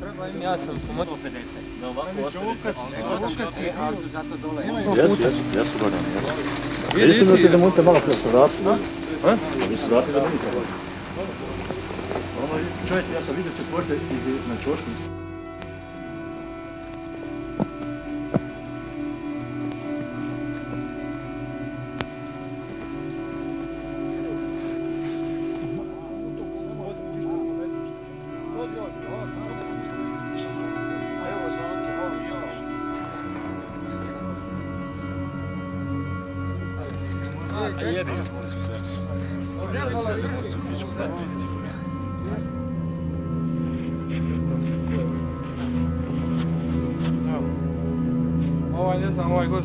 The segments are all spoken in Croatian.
treba im, ja sam pomoću 50. Da ovako ostavite. Ali su zato dole. Jesu, jesu, jesu. Vidite da možete malo pre se vratiti, da? A? Vi se vratite da vidite. Ono, čovječe, ja sam vidio četvrte na čošnici. Ovaj ne znam, ovaj god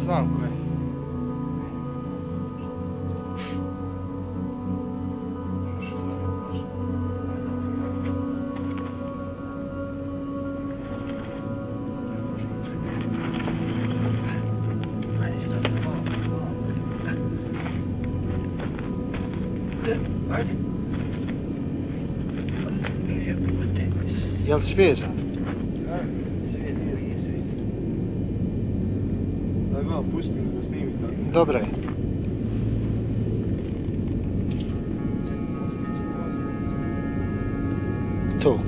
Jel svježan? Da ga pustim da snimi tako. Dobro je. Tu.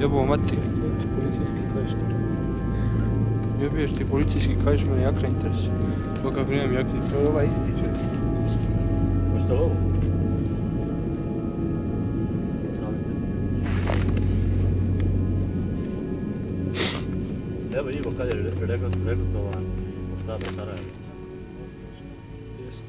Jebo mati. Policijski kažeš Jebiješ ti policijski kažeš mene jakra interesuje. To kako nemam jaki interes. To je ovaj isti čovjek. Hoćete lovu? Evo Ivo kad je rekrutovan u štaba Sarajevo. Jeste.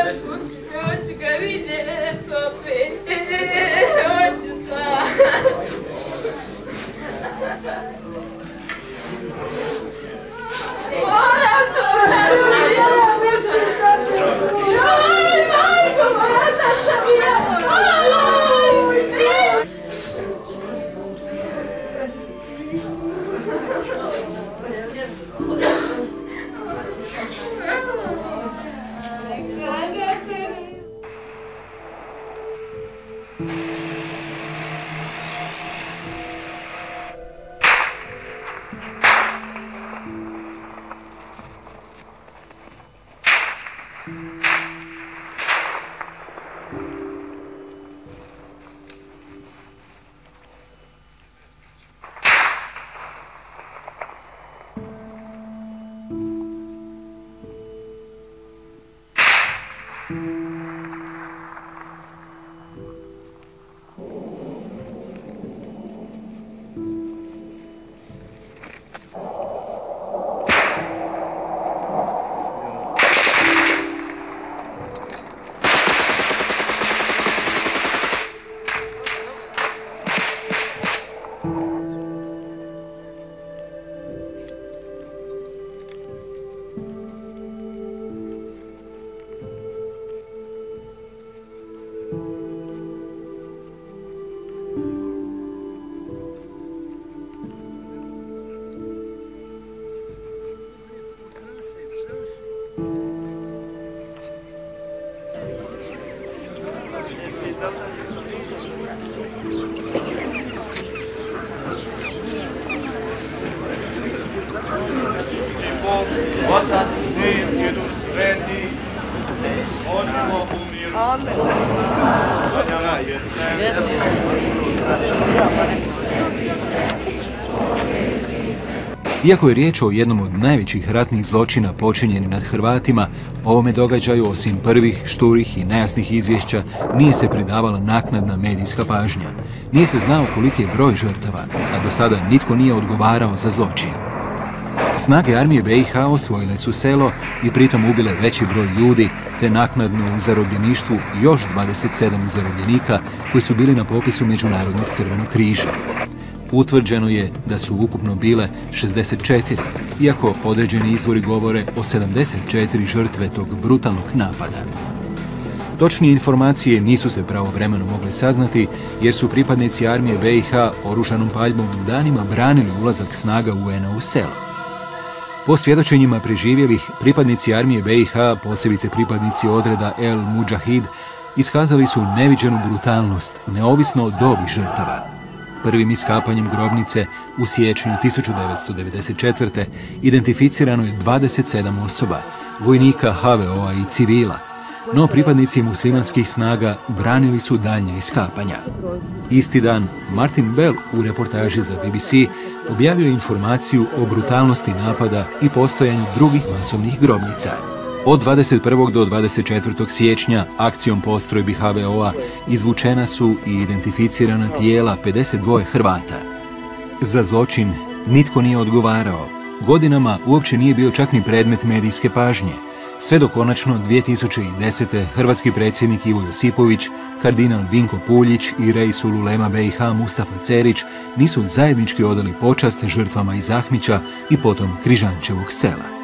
Artur, eu te convidei, tô bem. Iako je riječ o jednom od najvećih ratnih zločina počinjenih nad Hrvatima, ovome događaju osim prvih, šturih i nejasnih izvješća nije se pridavala naknadna medijska pažnja. Nije se znao koliki je broj žrtava, a do sada nitko nije odgovarao za zločin. Snage armije BiH osvojile su selo i pritom ubile veći broj ljudi, te naknadno u zarobljeništvu još 27 zarobljenika koji su bili na popisu Međunarodnog crvenog križa. Utvrđeno je da su ukupno bile 64, iako određeni izvori govore o 74 žrtve tog brutalnog napada. Točnije informacije nisu se pravovremeno mogle saznati jer su pripadnici armije BiH oružanom paljbom danima branili ulazak snaga UN-a u selo. Po svjedočenjima preživjelih, pripadnici armije BiH, posebice pripadnici odreda El Mujahid, iskazali su neviđenu brutalnost, neovisno od dobi žrtava. Prvim iskapanjem grobnice u siječnju 1994. identificirano je 27 osoba, vojnika HVO-a i civila, no pripadnici muslimanskih snaga branili su daljnja iskapanja. Isti dan Martin Bell u reportaži za BBC objavio je informaciju o brutalnosti napada i postojanju drugih masovnih grobnica. Od 21. do 24. siječnja akcijom postrojbi HVO-a izvučena su i identificirana tijela 52 Hrvata. Za zločin nitko nije odgovarao. Godinama uopće nije bio čak ni predmet medijske pažnje. Sve do konačno 2010. hrvatski predsjednik Ivo Josipović, kardinal Vinko Puljić i Rejsul Ulema BiH Mustafa Cerić nisu zajednički odali počast žrtvama iz Ahmića i potom Križančevog sela.